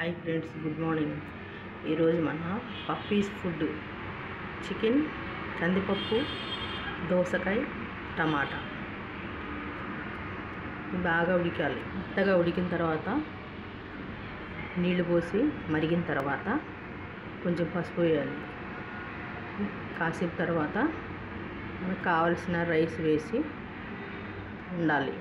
Hi friends good morning. ఈరోజు మన puppies food. Chicken కందిపప్పు దోసకాయ టమాటా. బాగా ఉడికాలి. మెత్తగా ఉడికిన తర్వాత నీళ్ళు పోసి మరిగిన తర్వాత కొంచెం పసుపు వేయాలి. కాసేపు తర్వాత మనకు కావలసిన రైస్ వేసి ఉండాలి.